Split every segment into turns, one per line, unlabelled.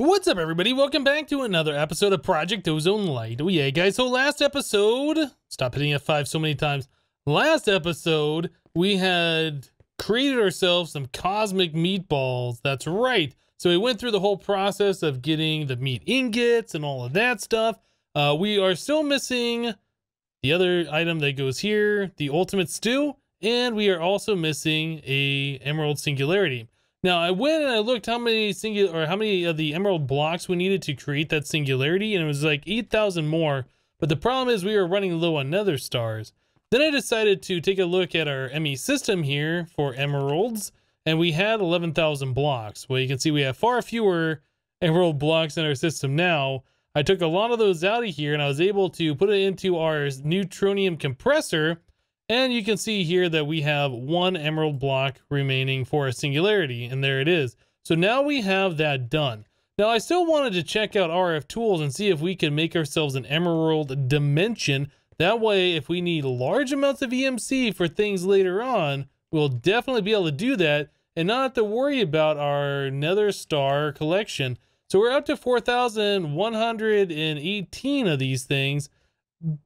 What's up, everybody? Welcome back to another episode of Project Ozone Lite. Oh, yeah, guys. So, last episode, stop hitting F5 so many times. Last episode, we had created ourselves some cosmic meatballs. That's right. So, we went through the whole process of getting the meat ingots and all of that stuff. Uh, we are still missing the other item that goes here, the ultimate stew, and we are also missing a emerald singularity. Now I went and I looked how many singular or how many of the emerald blocks we needed to create that singularity, and it was like 8,000 more. But the problem is we were running low on nether stars. Then I decided to take a look at our ME system here for emeralds, and we had 11,000 blocks. Well, you can see we have far fewer emerald blocks in our system now. I took a lot of those out of here and I was able to put it into our neutronium compressor and you can see here that we have one emerald block remaining for a singularity, and there it is. So now we have that done. Now I still wanted to check out RF tools and see if we can make ourselves an emerald dimension. That way, if we need large amounts of EMC for things later on, we'll definitely be able to do that and not have to worry about our nether star collection. So we're up to 4,118 of these things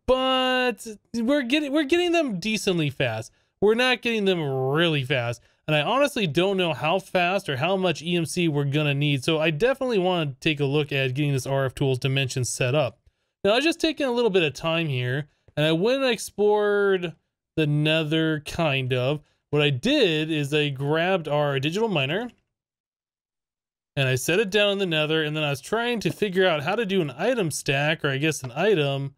but we're getting we're getting them decently fast. We're not getting them really fast. And I honestly don't know how fast or how much EMC we're gonna need. So I definitely want to take a look at getting this RF tools dimension set up. Now I was just taken a little bit of time here and I went and explored the nether kind of. What I did is I grabbed our digital miner and I set it down in the nether and then I was trying to figure out how to do an item stack or I guess an item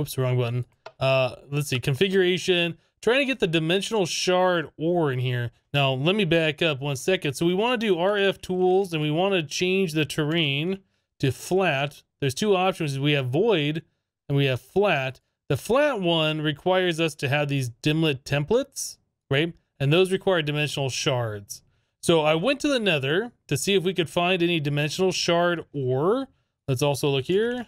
Whoops, wrong button. Uh, let's see, configuration. Trying to get the dimensional shard ore in here. Now, let me back up one second. So we want to do RF tools and we want to change the terrain to flat. There's two options. We have void and we have flat. The flat one requires us to have these dimlet templates, right? And those require dimensional shards. So I went to the nether to see if we could find any dimensional shard ore. Let's also look here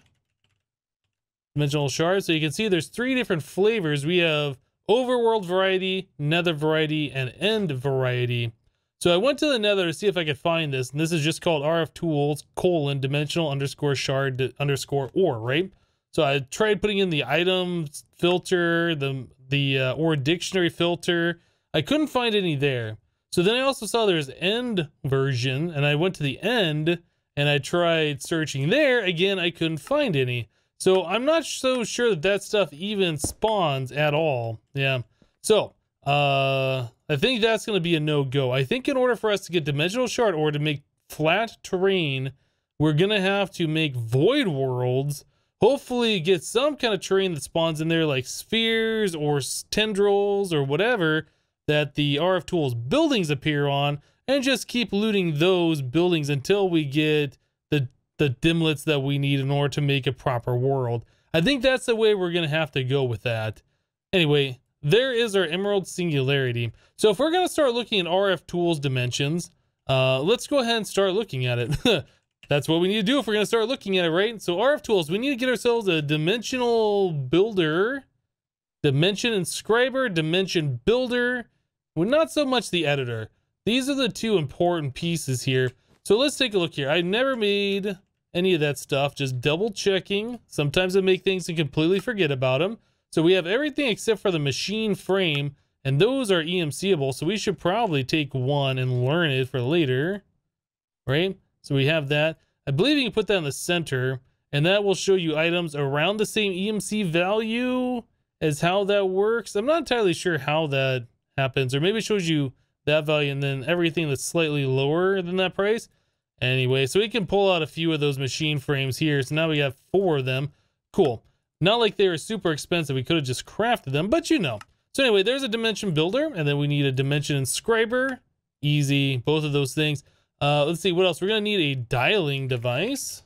dimensional shards. So you can see there's three different flavors. We have overworld variety, nether variety, and end variety. So I went to the nether to see if I could find this. And this is just called RF tools colon dimensional underscore shard underscore ore, right? So I tried putting in the item filter, the, the uh, ore dictionary filter. I couldn't find any there. So then I also saw there's end version and I went to the end and I tried searching there. Again, I couldn't find any. So I'm not so sure that that stuff even spawns at all. Yeah. So uh, I think that's going to be a no-go. I think in order for us to get dimensional shard or to make flat terrain, we're going to have to make void worlds. Hopefully get some kind of terrain that spawns in there like spheres or tendrils or whatever that the RF tools buildings appear on and just keep looting those buildings until we get the dimlets that we need in order to make a proper world. I think that's the way we're going to have to go with that. Anyway, there is our emerald singularity. So if we're going to start looking at RF tools dimensions, uh, let's go ahead and start looking at it. that's what we need to do if we're going to start looking at it, right? So RF tools, we need to get ourselves a dimensional builder, dimension inscriber, dimension builder, well, not so much the editor. These are the two important pieces here. So let's take a look here. I never made any of that stuff, just double checking. Sometimes I make things and completely forget about them. So we have everything except for the machine frame, and those are EMCable, so we should probably take one and learn it for later, right? So we have that. I believe you can put that in the center, and that will show you items around the same EMC value as how that works. I'm not entirely sure how that happens, or maybe it shows you that value and then everything that's slightly lower than that price. Anyway, so we can pull out a few of those machine frames here. So now we have four of them. Cool. Not like they were super expensive. We could have just crafted them, but you know. So anyway, there's a dimension builder, and then we need a dimension inscriber. Easy, both of those things. Uh, let's see, what else? We're going to need a dialing device.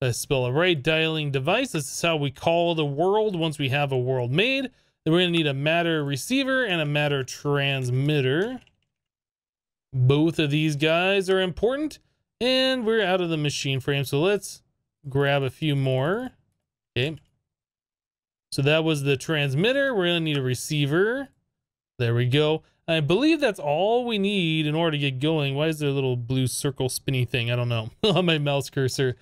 Let's spell it right, dialing device. This is how we call the world once we have a world made. Then we're going to need a matter receiver and a matter transmitter. Both of these guys are important. And we're out of the machine frame. So let's grab a few more. Okay. So that was the transmitter. We're going to need a receiver. There we go. I believe that's all we need in order to get going. Why is there a little blue circle spinny thing? I don't know on my mouse cursor.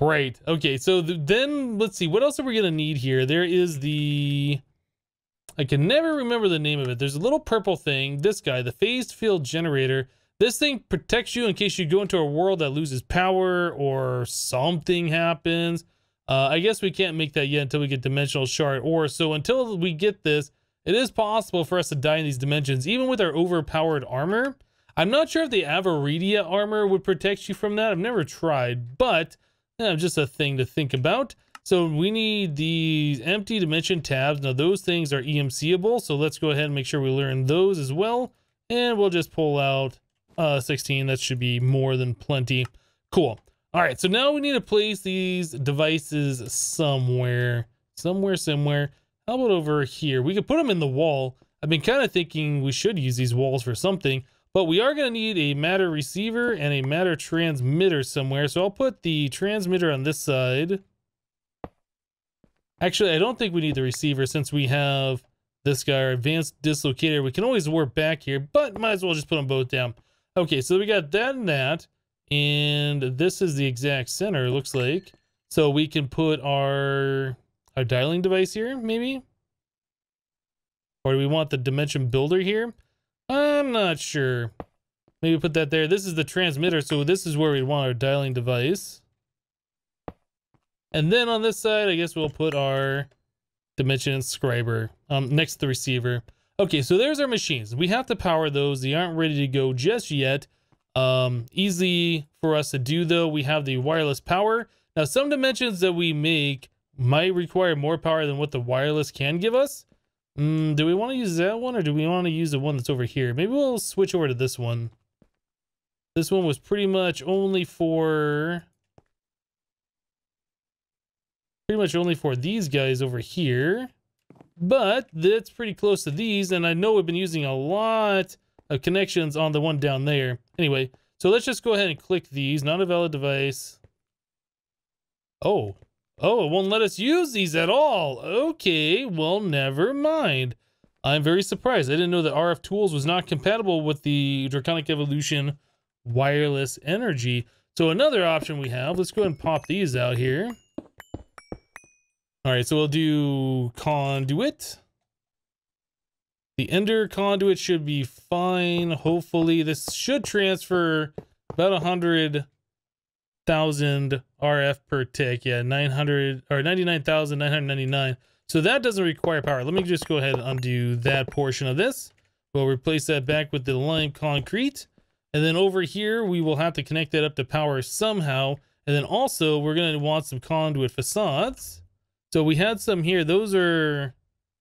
Right. Okay. So th then let's see. What else are we going to need here? There is the... I can never remember the name of it. There's a little purple thing. This guy, the phased field generator. This thing protects you in case you go into a world that loses power or something happens. Uh, I guess we can't make that yet until we get dimensional shard ore. So until we get this, it is possible for us to die in these dimensions, even with our overpowered armor. I'm not sure if the Avaritia armor would protect you from that. I've never tried, but yeah, just a thing to think about. So we need these empty dimension tabs. Now those things are EMCable, so let's go ahead and make sure we learn those as well. And we'll just pull out uh, 16. That should be more than plenty. Cool. All right, so now we need to place these devices somewhere. Somewhere, somewhere. How about over here? We could put them in the wall. I've been kind of thinking we should use these walls for something. But we are going to need a matter receiver and a matter transmitter somewhere. So I'll put the transmitter on this side. Actually, I don't think we need the receiver since we have this guy, our advanced dislocator. We can always warp back here, but might as well just put them both down. Okay, so we got that and that. And this is the exact center, looks like. So we can put our, our dialing device here, maybe? Or do we want the dimension builder here? I'm not sure. Maybe put that there. This is the transmitter, so this is where we want our dialing device. And then on this side, I guess we'll put our dimension inscriber um, next to the receiver. Okay, so there's our machines. We have to power those. They aren't ready to go just yet. Um, easy for us to do, though. We have the wireless power. Now, some dimensions that we make might require more power than what the wireless can give us. Mm, do we want to use that one or do we want to use the one that's over here? Maybe we'll switch over to this one. This one was pretty much only for... Pretty much only for these guys over here. But that's pretty close to these, and I know we've been using a lot of connections on the one down there. Anyway, so let's just go ahead and click these. Not a valid device. Oh, Oh, it won't let us use these at all. Okay, well, never mind. I'm very surprised. I didn't know that RF Tools was not compatible with the Draconic Evolution wireless energy. So another option we have, let's go ahead and pop these out here. All right, so we'll do conduit. The ender conduit should be fine. Hopefully this should transfer about a 100 thousand RF per tick. Yeah, 900 or 99,999. So that doesn't require power. Let me just go ahead and undo that portion of this. We'll replace that back with the lime concrete. And then over here, we will have to connect that up to power somehow. And then also, we're going to want some conduit facades. So we had some here. Those are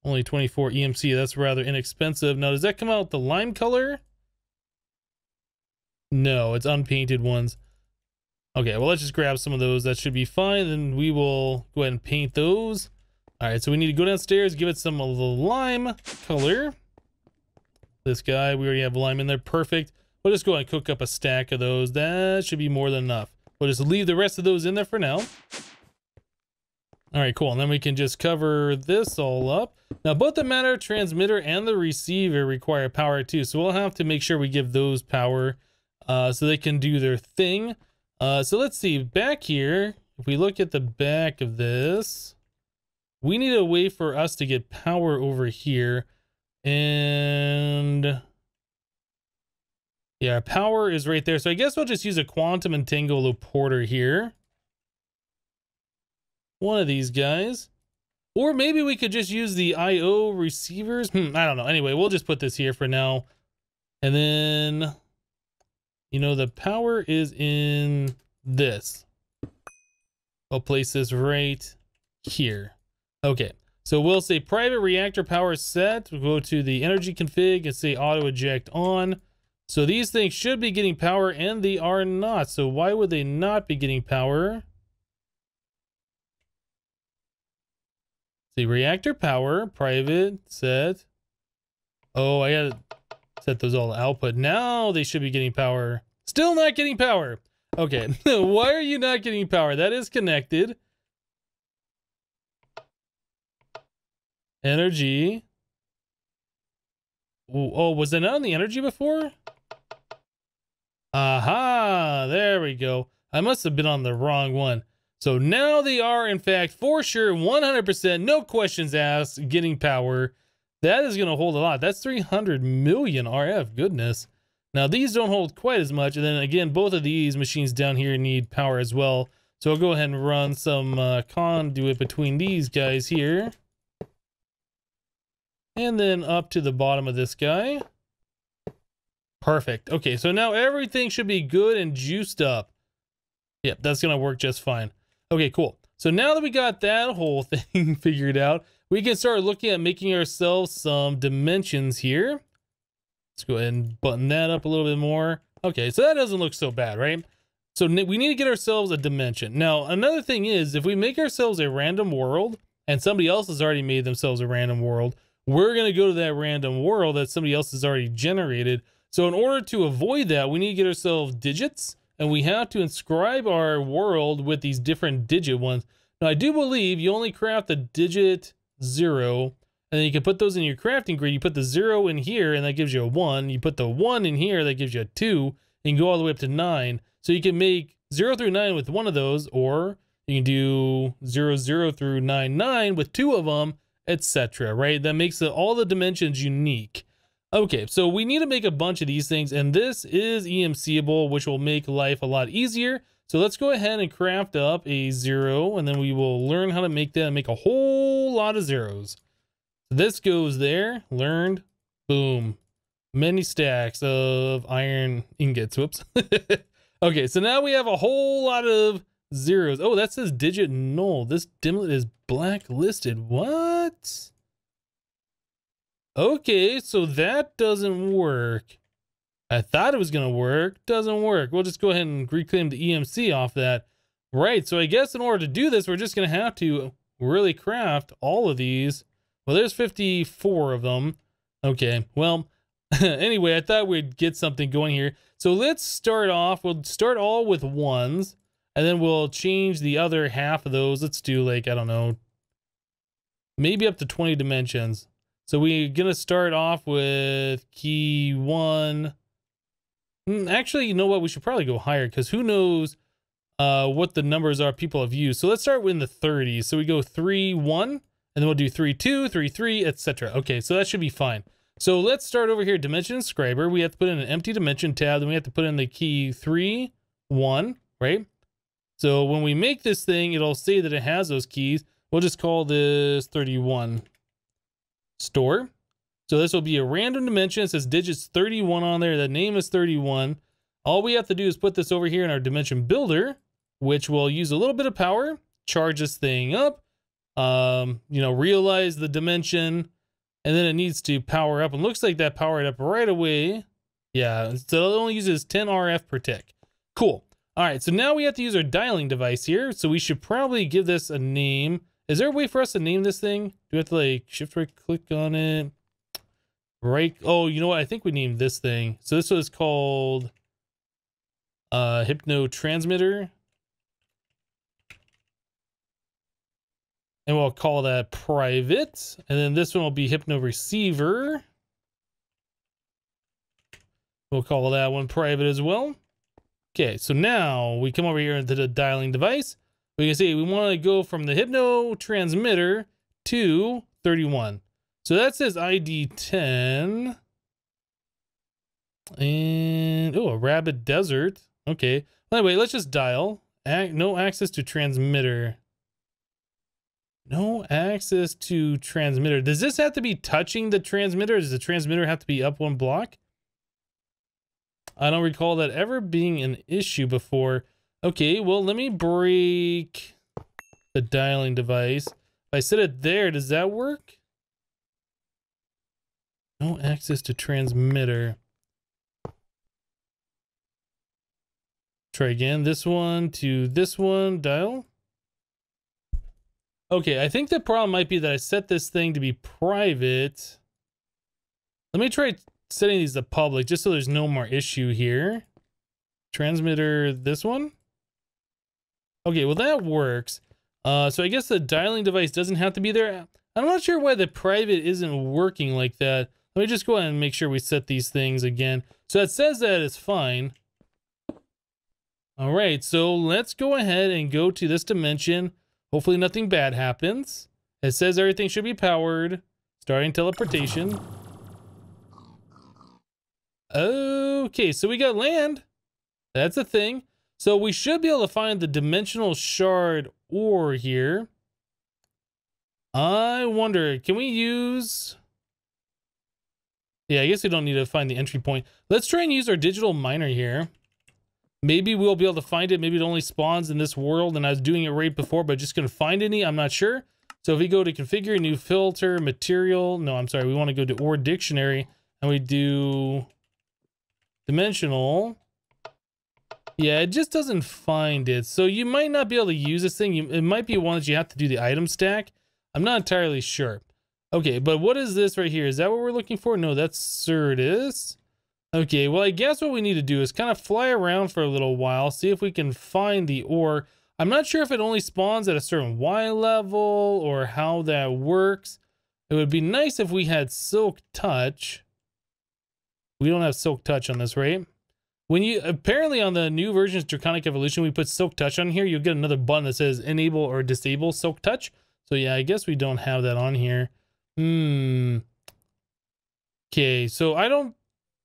only 24 EMC. That's rather inexpensive. Now, does that come out the lime color? No, it's unpainted ones. Okay, well, let's just grab some of those. That should be fine. Then we will go ahead and paint those. All right, so we need to go downstairs, give it some of the lime color. This guy, we already have lime in there. Perfect. We'll just go ahead and cook up a stack of those. That should be more than enough. We'll just leave the rest of those in there for now. All right, cool. And then we can just cover this all up. Now, both the matter transmitter and the receiver require power too. So we'll have to make sure we give those power uh, so they can do their thing. Uh, so let's see, back here, if we look at the back of this, we need a way for us to get power over here. And yeah, power is right there. So I guess we'll just use a quantum entangloporter here. One of these guys. Or maybe we could just use the IO receivers. Hmm, I don't know. Anyway, we'll just put this here for now. And then you know, the power is in this. I'll place this right here. Okay, so we'll say private reactor power set. We'll go to the energy config and say auto eject on. So these things should be getting power and they are not. So why would they not be getting power? See reactor power, private, set. Oh, I gotta set those all to output. Now they should be getting power. Still not getting power. Okay, why are you not getting power? That is connected. Energy. oh, was it not on the energy before? Aha, there we go. I must have been on the wrong one. So now they are, in fact, for sure, 100%, no questions asked, getting power. That is going to hold a lot. That's 300 million RF. Goodness. Now, these don't hold quite as much. And then again, both of these machines down here need power as well. So I'll go ahead and run some uh, conduit between these guys here. And then up to the bottom of this guy. Perfect. Okay, so now everything should be good and juiced up. Yep, that's going to work just fine. Okay, cool. So now that we got that whole thing figured out, we can start looking at making ourselves some dimensions here. Let's go ahead and button that up a little bit more. Okay, so that doesn't look so bad, right? So we need to get ourselves a dimension. Now, another thing is, if we make ourselves a random world, and somebody else has already made themselves a random world, we're going to go to that random world that somebody else has already generated. So in order to avoid that, we need to get ourselves digits, and we have to inscribe our world with these different digit ones. Now, I do believe you only craft the digit zero, and then you can put those in your crafting grid. You put the zero in here, and that gives you a one. You put the one in here, that gives you a two. And you go all the way up to nine. So you can make zero through nine with one of those, or you can do zero, zero through nine, nine with two of them, etc. Right? That makes the, all the dimensions unique. Okay, so we need to make a bunch of these things, and this is EMCable, which will make life a lot easier. So let's go ahead and craft up a zero, and then we will learn how to make that and make a whole lot of zeros. This goes there, learned, boom. Many stacks of iron ingots, whoops. okay, so now we have a whole lot of zeros. Oh, that says digit null. This dimlet is blacklisted. What? Okay, so that doesn't work. I thought it was going to work. Doesn't work. We'll just go ahead and reclaim the EMC off that. Right, so I guess in order to do this, we're just going to have to really craft all of these well, there's 54 of them. Okay, well, anyway, I thought we'd get something going here. So let's start off. We'll start all with ones, and then we'll change the other half of those. Let's do like, I don't know, maybe up to 20 dimensions. So we're going to start off with key one. Hmm, actually, you know what? We should probably go higher because who knows uh, what the numbers are people have used. So let's start with the 30s. So we go 3, 1. And then we'll do 3, 2, 3, 3, etc. Okay, so that should be fine. So let's start over here, dimension inscriber. We have to put in an empty dimension tab. Then we have to put in the key 3, 1, right? So when we make this thing, it'll say that it has those keys. We'll just call this 31 store. So this will be a random dimension. It says digits 31 on there. The name is 31. All we have to do is put this over here in our dimension builder, which will use a little bit of power, charge this thing up, um, you know, realize the dimension, and then it needs to power up. And looks like that powered up right away. Yeah, so it only uses 10 RF per tick. Cool. All right, so now we have to use our dialing device here. So we should probably give this a name. Is there a way for us to name this thing? Do we have to like shift right click on it? Right. Oh, you know what? I think we named this thing. So this was called uh, Hypno Transmitter. And we'll call that private. And then this one will be Hypno Receiver. We'll call that one private as well. Okay, so now we come over here into the dialing device. We can see we want to go from the Hypno transmitter to 31. So that says ID 10. And, oh, a Rabbit Desert. Okay. Anyway, let's just dial. no access to transmitter. No access to transmitter. Does this have to be touching the transmitter? Does the transmitter have to be up one block? I don't recall that ever being an issue before. Okay, well, let me break the dialing device. If I set it there, does that work? No access to transmitter. Try again. This one to this one. Dial. Okay, I think the problem might be that I set this thing to be private. Let me try setting these to public just so there's no more issue here. Transmitter, this one? Okay, well that works. Uh, so I guess the dialing device doesn't have to be there. I'm not sure why the private isn't working like that. Let me just go ahead and make sure we set these things again. So it says that it's fine. All right, so let's go ahead and go to this dimension. Hopefully nothing bad happens. It says everything should be powered. Starting teleportation. Okay, so we got land. That's a thing. So we should be able to find the dimensional shard ore here. I wonder, can we use... Yeah, I guess we don't need to find the entry point. Let's try and use our digital miner here. Maybe we'll be able to find it. Maybe it only spawns in this world and I was doing it right before, but just going to find any. I'm not sure. So if we go to configure new filter, material, no, I'm sorry. We want to go to ore dictionary and we do dimensional. Yeah, it just doesn't find it. So you might not be able to use this thing. You, it might be one that you have to do the item stack. I'm not entirely sure. Okay, but what is this right here? Is that what we're looking for? No, that's Certus. Okay, well, I guess what we need to do is kind of fly around for a little while, see if we can find the ore. I'm not sure if it only spawns at a certain Y level or how that works. It would be nice if we had Silk Touch. We don't have Silk Touch on this, right? When you apparently on the new versions Draconic Evolution, we put Silk Touch on here, you'll get another button that says enable or disable Silk Touch. So yeah, I guess we don't have that on here. Hmm. Okay, so I don't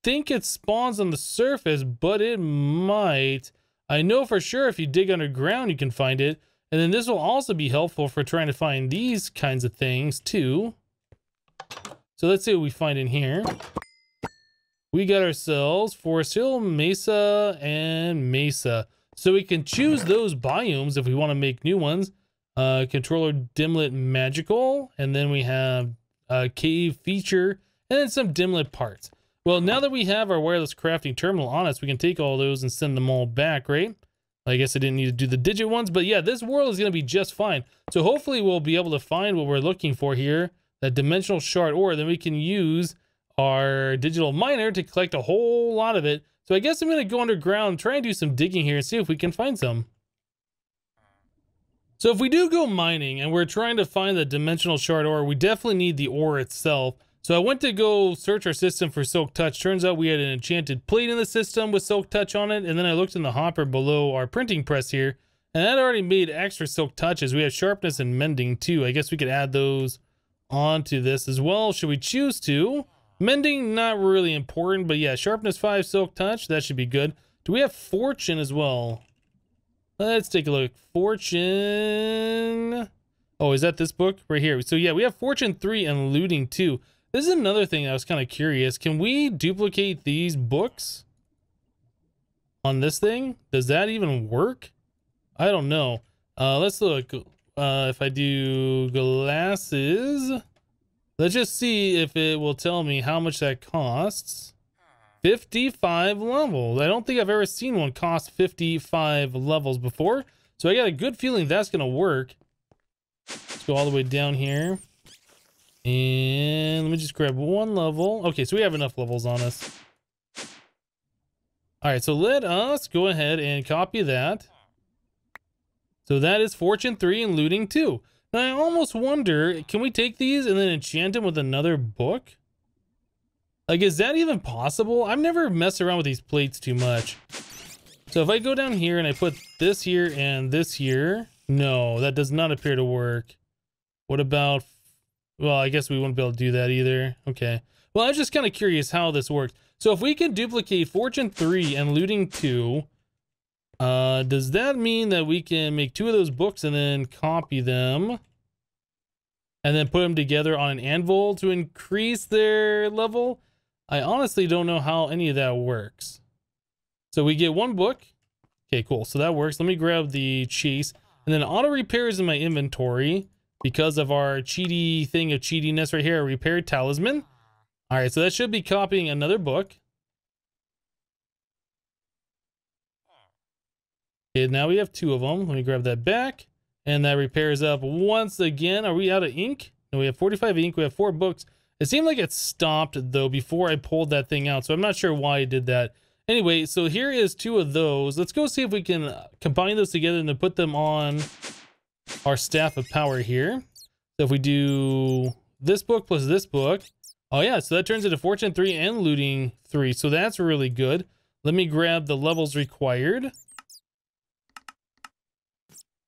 think it spawns on the surface, but it might. I know for sure if you dig underground, you can find it. And then this will also be helpful for trying to find these kinds of things too. So let's see what we find in here. We got ourselves Forest Hill, Mesa, and Mesa. So we can choose those biomes if we want to make new ones. Uh, controller Dimlet Magical, and then we have a cave feature, and then some Dimlet parts. Well, now that we have our wireless crafting terminal on us, we can take all those and send them all back, right? I guess I didn't need to do the digit ones, but yeah, this world is going to be just fine. So hopefully we'll be able to find what we're looking for here, that dimensional shard ore. Then we can use our digital miner to collect a whole lot of it. So I guess I'm going to go underground, try and do some digging here and see if we can find some. So if we do go mining and we're trying to find the dimensional shard ore, we definitely need the ore itself. So I went to go search our system for Silk Touch. Turns out we had an enchanted plate in the system with Silk Touch on it. And then I looked in the hopper below our printing press here. And that already made extra Silk Touches. We have Sharpness and Mending too. I guess we could add those onto this as well. Should we choose to? Mending, not really important. But yeah, Sharpness 5 Silk Touch. That should be good. Do we have Fortune as well? Let's take a look. Fortune... Oh, is that this book? Right here. So yeah, we have Fortune 3 and Looting 2. This is another thing I was kind of curious. Can we duplicate these books on this thing? Does that even work? I don't know. Uh, let's look. Uh, if I do glasses, let's just see if it will tell me how much that costs. 55 levels. I don't think I've ever seen one cost 55 levels before. So I got a good feeling that's going to work. Let's go all the way down here. And let me just grab one level. Okay, so we have enough levels on us. All right, so let us go ahead and copy that. So that is Fortune 3 and Looting 2. Now, I almost wonder, can we take these and then enchant them with another book? Like, is that even possible? I've never messed around with these plates too much. So if I go down here and I put this here and this here, no, that does not appear to work. What about well, I guess we wouldn't be able to do that either. Okay. Well, I was just kind of curious how this works. So if we can duplicate Fortune 3 and Looting 2, uh, does that mean that we can make two of those books and then copy them and then put them together on an anvil to increase their level? I honestly don't know how any of that works. So we get one book. Okay, cool. So that works. Let me grab the cheese And then auto repairs in my inventory because of our cheaty thing of cheatiness right here, repair talisman. All right, so that should be copying another book. Okay, now we have two of them. Let me grab that back. And that repairs up once again. Are we out of ink? No, we have 45 ink. We have four books. It seemed like it stopped, though, before I pulled that thing out. So I'm not sure why it did that. Anyway, so here is two of those. Let's go see if we can combine those together and then put them on our staff of power here. So if we do this book plus this book, Oh yeah, so that turns into fortune three and looting three. So that's really good. Let me grab the levels required.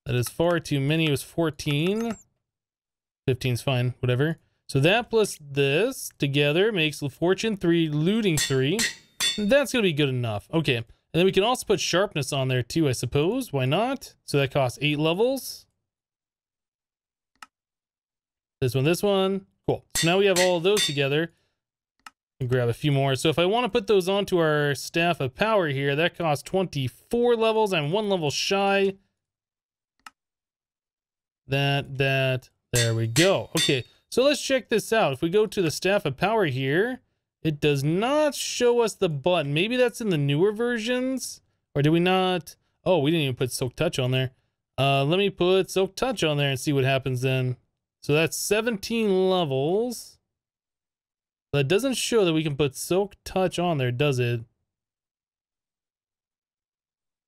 That is far too many. It was 14. 15 is fine, whatever. So that plus this together makes the fortune three, looting three. That's going to be good enough. Okay. And then we can also put sharpness on there too, I suppose. Why not? So that costs eight levels. This one, this one. Cool. So now we have all of those together. And grab a few more. So if I want to put those onto our Staff of Power here, that costs 24 levels. I'm one level shy. That, that, there we go. Okay, so let's check this out. If we go to the Staff of Power here, it does not show us the button. Maybe that's in the newer versions? Or do we not? Oh, we didn't even put Silk Touch on there. Uh, let me put Silk Touch on there and see what happens then. So that's 17 levels. It doesn't show that we can put Silk Touch on there, does it?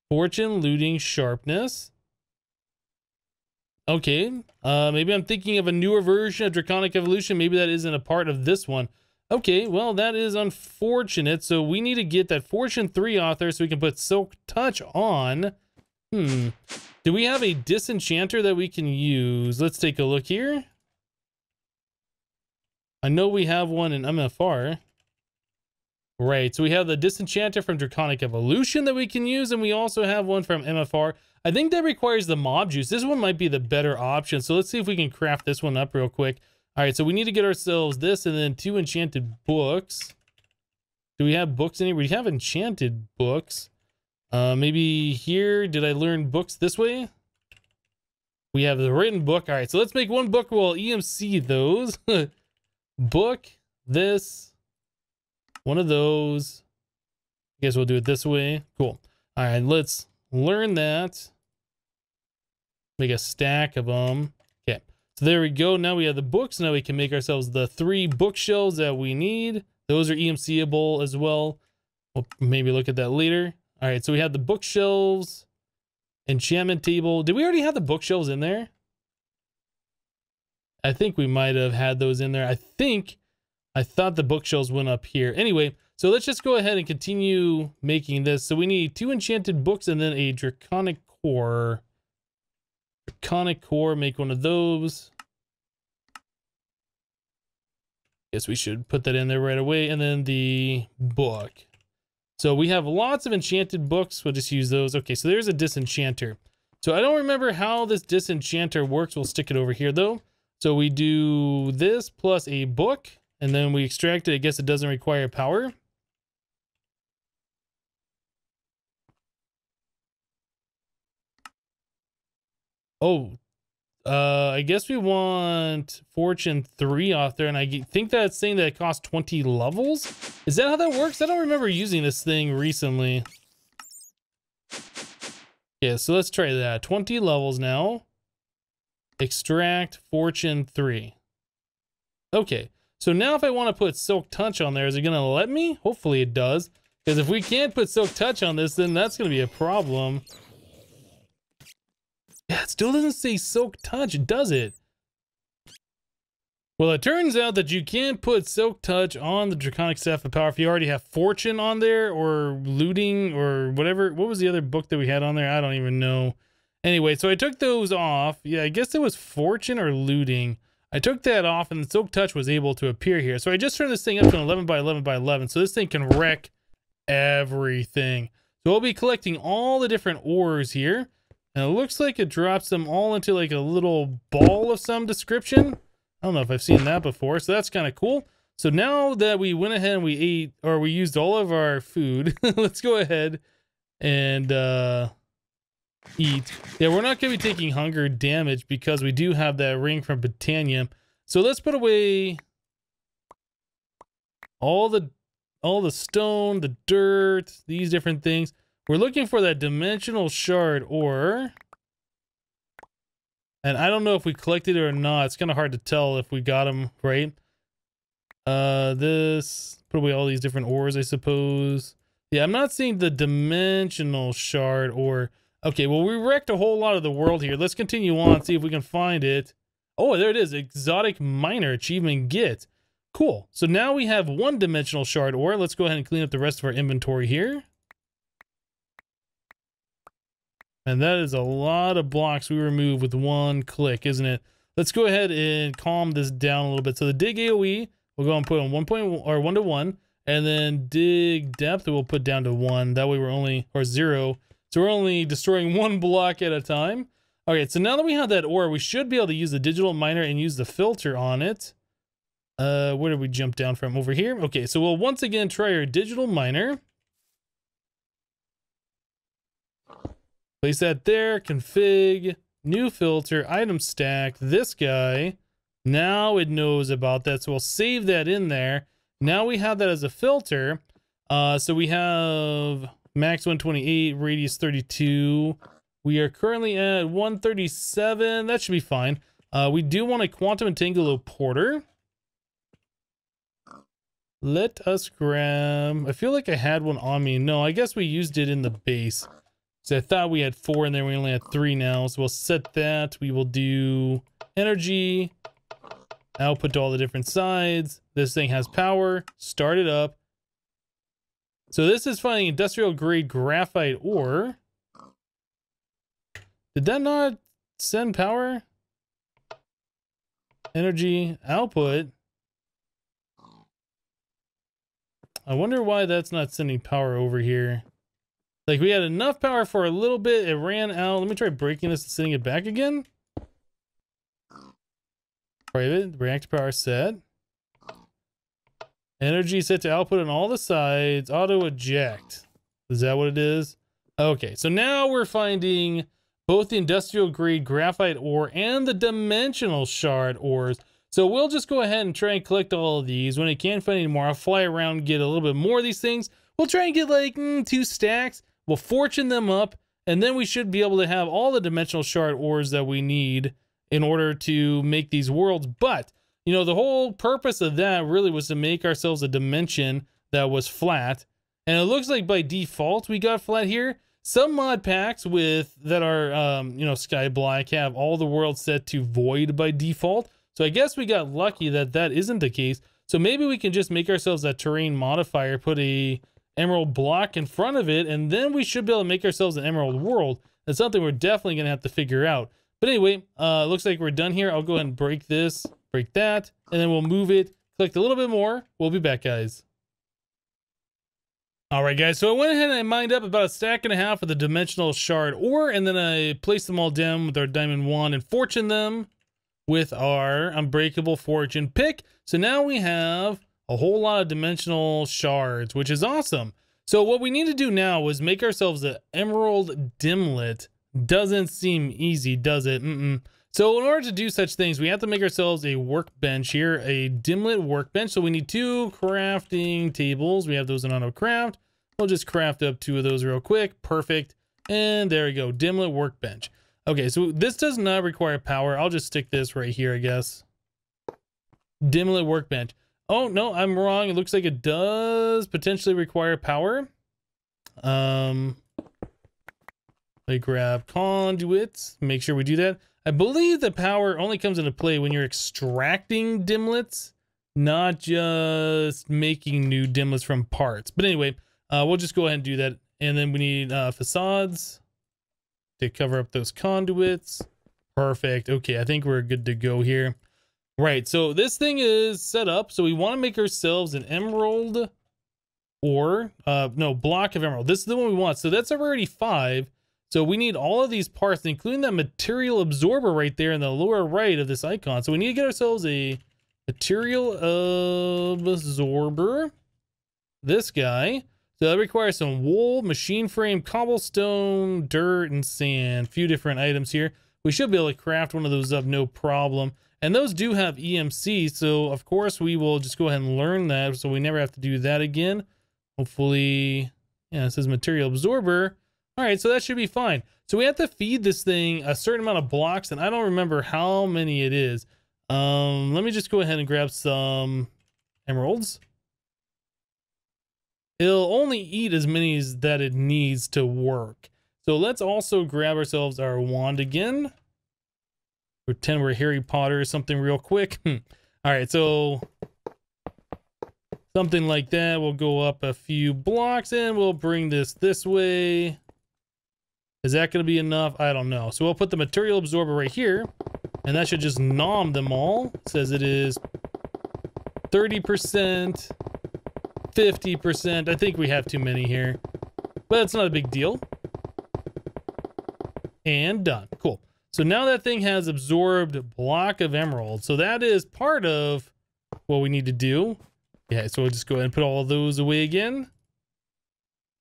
Fortune, Looting, Sharpness. Okay, uh, maybe I'm thinking of a newer version of Draconic Evolution. Maybe that isn't a part of this one. Okay, well, that is unfortunate. So we need to get that Fortune 3 author so we can put Silk Touch on. Hmm. Do we have a disenchanter that we can use? Let's take a look here. I know we have one in MFR. Right, so we have the Disenchanter from Draconic Evolution that we can use, and we also have one from MFR. I think that requires the mob juice. This one might be the better option, so let's see if we can craft this one up real quick. All right, so we need to get ourselves this and then two enchanted books. Do we have books in here? We have enchanted books. Uh, maybe here, did I learn books this way? We have the written book. All right, so let's make one book. We'll EMC those. book, this, one of those. I guess we'll do it this way. Cool. All right, let's learn that. Make a stack of them. Okay, so there we go. Now we have the books. Now we can make ourselves the three bookshelves that we need. Those are EMCable as well. We'll maybe look at that later. All right, so we have the bookshelves, enchantment table. Did we already have the bookshelves in there? I think we might have had those in there. I think I thought the bookshelves went up here. Anyway, so let's just go ahead and continue making this. So we need two enchanted books and then a draconic core. Draconic core, make one of those. Guess we should put that in there right away. And then the book. So we have lots of enchanted books. We'll just use those. Okay, so there's a disenchanter. So I don't remember how this disenchanter works. We'll stick it over here though. So we do this plus a book and then we extract it. I guess it doesn't require power. Oh, uh, I guess we want Fortune 3 author, and I think that's saying that it costs 20 levels? Is that how that works? I don't remember using this thing recently. Yeah, so let's try that. 20 levels now. Extract Fortune 3. Okay, so now if I want to put Silk Touch on there, is it going to let me? Hopefully it does. Because if we can't put Silk Touch on this, then that's going to be a problem. Yeah, it still doesn't say Silk Touch, does it? Well, it turns out that you can't put Silk Touch on the Draconic Staff of Power if you already have Fortune on there or Looting or whatever. What was the other book that we had on there? I don't even know. Anyway, so I took those off. Yeah, I guess it was Fortune or Looting. I took that off and the Silk Touch was able to appear here. So I just turned this thing up to an 11 by 11 by 11. So this thing can wreck everything. So we'll be collecting all the different ores here. And it looks like it drops them all into like a little ball of some description. I don't know if I've seen that before. So that's kind of cool. So now that we went ahead and we ate or we used all of our food, let's go ahead and uh, eat. Yeah, we're not going to be taking hunger damage because we do have that ring from Botania. So let's put away all the all the stone, the dirt, these different things. We're looking for that dimensional shard ore. And I don't know if we collected it or not. It's kind of hard to tell if we got them, right? Uh, this, put away all these different ores, I suppose. Yeah, I'm not seeing the dimensional shard ore. Okay, well, we wrecked a whole lot of the world here. Let's continue on, see if we can find it. Oh, there it is. Exotic Miner Achievement Get. Cool. So now we have one dimensional shard ore. Let's go ahead and clean up the rest of our inventory here. And that is a lot of blocks we remove with one click, isn't it? Let's go ahead and calm this down a little bit. So the dig AoE, we'll go and put on 1. Point, or 1 to 1. And then dig depth, we'll put down to 1. That way we're only, or 0. So we're only destroying one block at a time. Okay, so now that we have that ore, we should be able to use the digital miner and use the filter on it. Uh, where did we jump down from? Over here? Okay, so we'll once again try our digital miner. Place that there, config, new filter, item stack, this guy. Now it knows about that, so we'll save that in there. Now we have that as a filter. Uh, so we have max 128, radius 32. We are currently at 137. That should be fine. Uh, we do want a quantum entangloporter. Let us grab... I feel like I had one on me. No, I guess we used it in the base. So I thought we had four and then we only had three now. So we'll set that. We will do energy, output to all the different sides. This thing has power. Start it up. So this is finding industrial grade graphite ore. Did that not send power? Energy output. I wonder why that's not sending power over here. Like we had enough power for a little bit. It ran out. Let me try breaking this and sending it back again. Private reactor power set. Energy set to output on all the sides. Auto eject. Is that what it is? Okay, so now we're finding both the industrial grade graphite ore and the dimensional shard ores. So we'll just go ahead and try and collect all of these. When I can't find any more, I'll fly around get a little bit more of these things. We'll try and get like mm, two stacks. We'll fortune them up, and then we should be able to have all the dimensional shard ores that we need in order to make these worlds. But, you know, the whole purpose of that really was to make ourselves a dimension that was flat. And it looks like by default we got flat here. Some mod packs with that are, um, you know, Sky Block have all the world set to void by default. So I guess we got lucky that that isn't the case. So maybe we can just make ourselves a terrain modifier, put a emerald block in front of it, and then we should be able to make ourselves an emerald world. That's something we're definitely going to have to figure out. But anyway, uh, looks like we're done here. I'll go ahead and break this, break that, and then we'll move it, collect a little bit more. We'll be back, guys. All right, guys, so I went ahead and I mined up about a stack and a half of the dimensional shard ore, and then I placed them all down with our diamond wand and fortune them with our unbreakable fortune pick. So now we have a whole lot of dimensional shards, which is awesome. So what we need to do now is make ourselves an emerald dimlet. Doesn't seem easy, does it? Mm -mm. So in order to do such things, we have to make ourselves a workbench here, a dimlet workbench. So we need two crafting tables. We have those in auto craft. We'll just craft up two of those real quick. Perfect. And there we go, dimlet workbench. Okay, so this does not require power. I'll just stick this right here, I guess. Dimlet workbench. Oh, no, I'm wrong. It looks like it does potentially require power. Um, I grab conduits. Make sure we do that. I believe the power only comes into play when you're extracting dimlets, not just making new dimlets from parts. But anyway, uh, we'll just go ahead and do that. And then we need uh, facades to cover up those conduits. Perfect. Okay, I think we're good to go here. Right, so this thing is set up. So we want to make ourselves an emerald or, uh, no, block of emerald. This is the one we want. So that's a rarity five. So we need all of these parts, including that material absorber right there in the lower right of this icon. So we need to get ourselves a material absorber. This guy. So that requires some wool, machine frame, cobblestone, dirt, and sand. A few different items here. We should be able to craft one of those up no problem. And those do have EMC, so of course we will just go ahead and learn that so we never have to do that again. Hopefully, yeah, it says material absorber. All right, so that should be fine. So we have to feed this thing a certain amount of blocks, and I don't remember how many it is. Um, let me just go ahead and grab some emeralds. It'll only eat as many as that it needs to work. So let's also grab ourselves our wand again. Pretend we're Harry Potter or something real quick. Hmm. All right, so Something like that. We'll go up a few blocks and we'll bring this this way. Is that going to be enough? I don't know. So we'll put the material absorber right here. And that should just nom them all. It says it is 30%, 50%. I think we have too many here. But it's not a big deal. And done. Cool. So now that thing has absorbed block of emerald. So that is part of what we need to do. Yeah, so we'll just go ahead and put all those away again.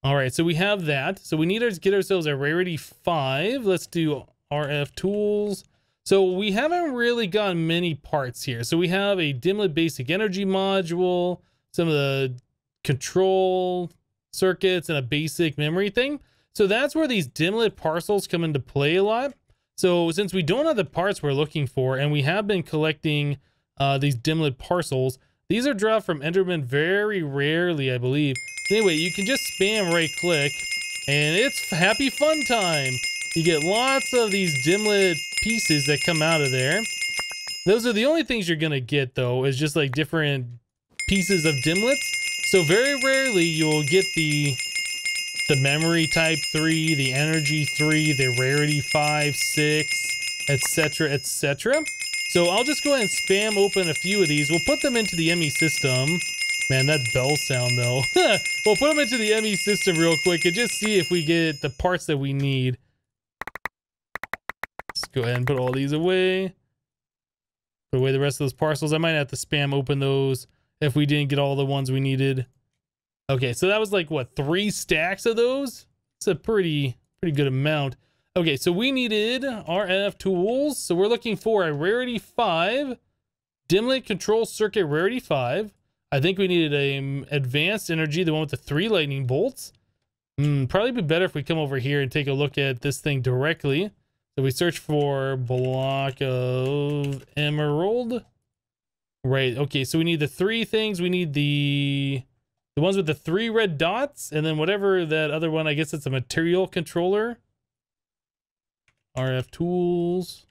All right, so we have that. So we need to get ourselves a rarity five. Let's do RF tools. So we haven't really gotten many parts here. So we have a dimlet basic energy module, some of the control circuits and a basic memory thing. So that's where these dimlet parcels come into play a lot. So since we don't have the parts we're looking for, and we have been collecting uh, these dimlet parcels, these are dropped from Enderman very rarely, I believe. Anyway, you can just spam right click, and it's happy fun time. You get lots of these dimlet pieces that come out of there. Those are the only things you're going to get, though, is just like different pieces of dimlets. So very rarely you'll get the the memory type 3, the energy 3, the rarity 5, 6, etc, etc. So I'll just go ahead and spam open a few of these. We'll put them into the ME system. Man, that bell sound though. we'll put them into the ME system real quick and just see if we get the parts that we need. Let's go ahead and put all these away. Put away the rest of those parcels. I might have to spam open those if we didn't get all the ones we needed. Okay, so that was like, what, three stacks of those? It's a pretty, pretty good amount. Okay, so we needed RF tools. So we're looking for a rarity 5, dimlet control circuit rarity 5. I think we needed a um, advanced energy, the one with the three lightning bolts. Mm, probably be better if we come over here and take a look at this thing directly. So we search for block of emerald. Right, okay, so we need the three things. We need the the ones with the three red dots, and then whatever that other one, I guess it's a material controller. RF tools.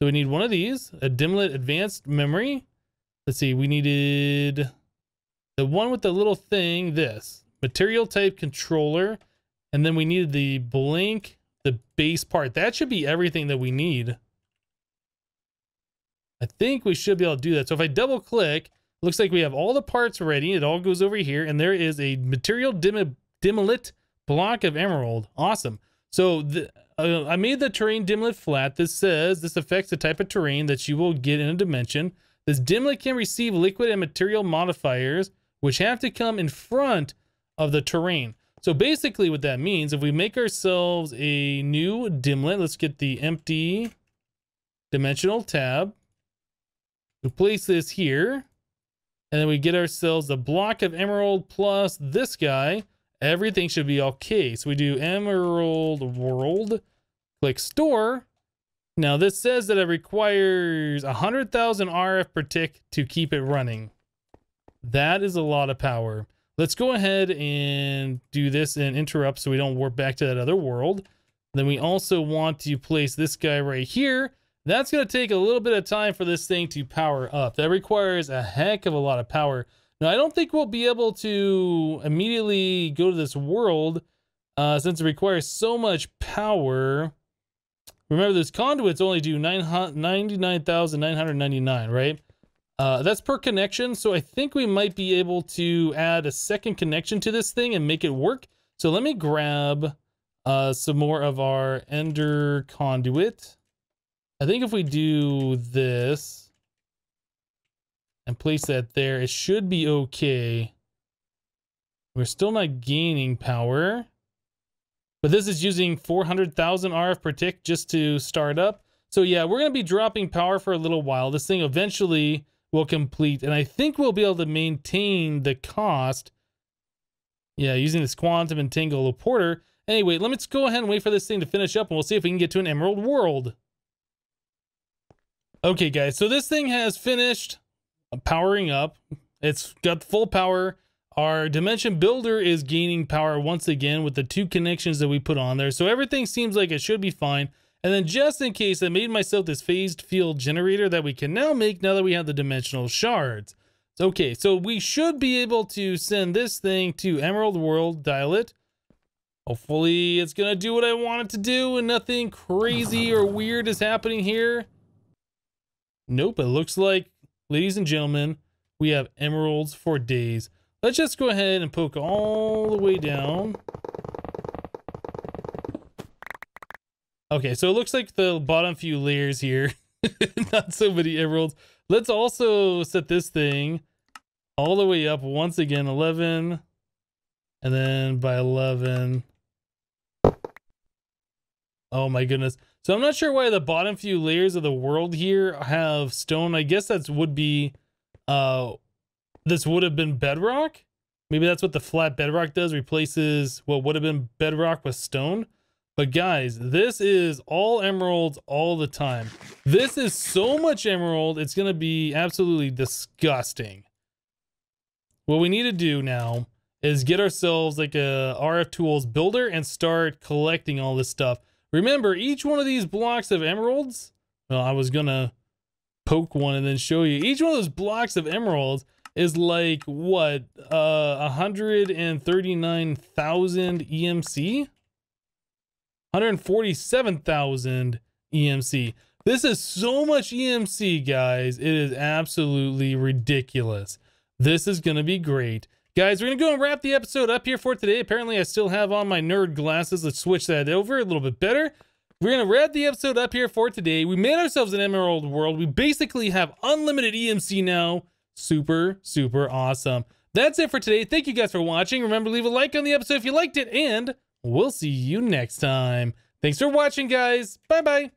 So we need one of these, a dimlet advanced memory. Let's see, we needed the one with the little thing, this material type controller. And then we needed the blink, the base part. That should be everything that we need. I think we should be able to do that. So if I double click, Looks like we have all the parts ready. It all goes over here. And there is a material dim dimlet block of emerald. Awesome. So the, uh, I made the terrain dimlet flat. This says this affects the type of terrain that you will get in a dimension. This dimlet can receive liquid and material modifiers, which have to come in front of the terrain. So basically what that means, if we make ourselves a new dimlet, let's get the empty dimensional tab. We place this here. And then we get ourselves a block of emerald plus this guy. Everything should be okay. So we do emerald world, click store. Now this says that it requires 100,000 RF per tick to keep it running. That is a lot of power. Let's go ahead and do this and interrupt so we don't warp back to that other world. Then we also want to place this guy right here that's going to take a little bit of time for this thing to power up. That requires a heck of a lot of power. Now, I don't think we'll be able to immediately go to this world uh, since it requires so much power. Remember, those conduits only do 99,999, right? Uh, that's per connection, so I think we might be able to add a second connection to this thing and make it work. So let me grab uh, some more of our Ender conduit. I think if we do this and place that there, it should be okay. We're still not gaining power. But this is using 400,000 RF per tick just to start up. So yeah, we're going to be dropping power for a little while. This thing eventually will complete. And I think we'll be able to maintain the cost. Yeah, using this quantum entangloporter. Anyway, let's go ahead and wait for this thing to finish up and we'll see if we can get to an emerald world. Okay, guys, so this thing has finished powering up. It's got full power. Our dimension builder is gaining power once again with the two connections that we put on there. So everything seems like it should be fine. And then just in case, I made myself this phased field generator that we can now make now that we have the dimensional shards. Okay, so we should be able to send this thing to Emerald World, dial it. Hopefully it's gonna do what I want it to do and nothing crazy or weird is happening here. Nope, it looks like, ladies and gentlemen, we have emeralds for days. Let's just go ahead and poke all the way down. Okay, so it looks like the bottom few layers here, not so many emeralds. Let's also set this thing all the way up once again, 11, and then by 11. Oh my goodness. So I'm not sure why the bottom few layers of the world here have stone. I guess that's would be, uh, this would have been bedrock. Maybe that's what the flat bedrock does, replaces what would have been bedrock with stone. But guys, this is all emeralds all the time. This is so much emerald, it's going to be absolutely disgusting. What we need to do now is get ourselves like a RF Tools builder and start collecting all this stuff. Remember, each one of these blocks of emeralds, well, I was going to poke one and then show you. Each one of those blocks of emeralds is like, what, uh, 139,000 EMC? 147,000 EMC. This is so much EMC, guys. It is absolutely ridiculous. This is going to be great. Guys, we're going to go and wrap the episode up here for today. Apparently, I still have on my nerd glasses. Let's switch that over a little bit better. We're going to wrap the episode up here for today. We made ourselves an Emerald World. We basically have unlimited EMC now. Super, super awesome. That's it for today. Thank you guys for watching. Remember, leave a like on the episode if you liked it, and we'll see you next time. Thanks for watching, guys. Bye-bye.